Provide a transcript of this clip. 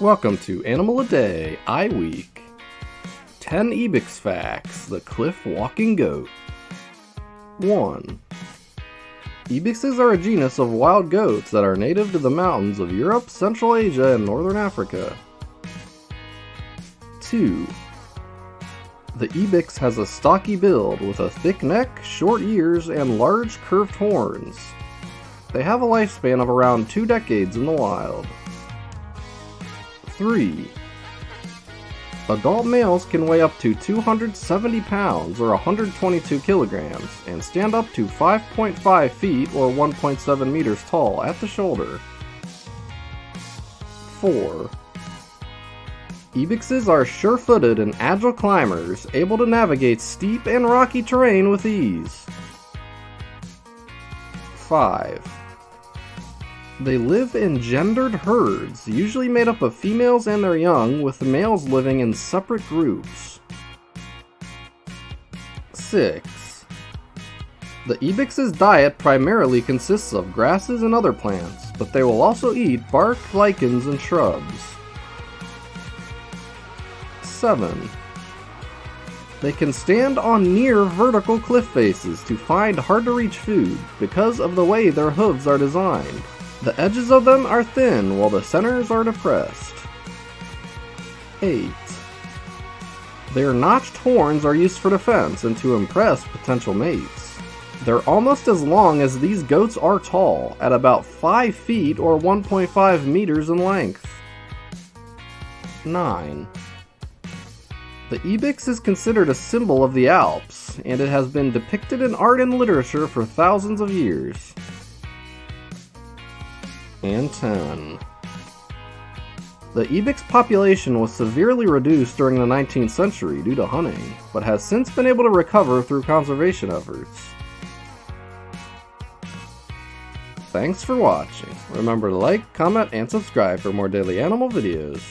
Welcome to Animal a Day, I Week. 10 Ibex Facts, the Cliff Walking Goat. 1. Ibexes are a genus of wild goats that are native to the mountains of Europe, Central Asia, and Northern Africa. 2. The ibex has a stocky build with a thick neck, short ears, and large curved horns. They have a lifespan of around two decades in the wild. 3. Adult males can weigh up to 270 pounds or 122 kilograms and stand up to 5.5 feet or 1.7 meters tall at the shoulder. 4. Ibexes are sure-footed and agile climbers, able to navigate steep and rocky terrain with ease. 5. They live in gendered herds, usually made up of females and their young, with the males living in separate groups. 6. The ibex's diet primarily consists of grasses and other plants, but they will also eat bark, lichens, and shrubs. 7. They can stand on near vertical cliff faces to find hard to reach food because of the way their hooves are designed. The edges of them are thin while the centers are depressed. 8. Their notched horns are used for defense and to impress potential mates. They're almost as long as these goats are tall, at about 5 feet or 1.5 meters in length. 9. The ibex is considered a symbol of the Alps, and it has been depicted in art and literature for thousands of years and 10. The ibex population was severely reduced during the 19th century due to hunting, but has since been able to recover through conservation efforts. Thanks for watching. Remember to like, comment, and subscribe for more daily animal videos.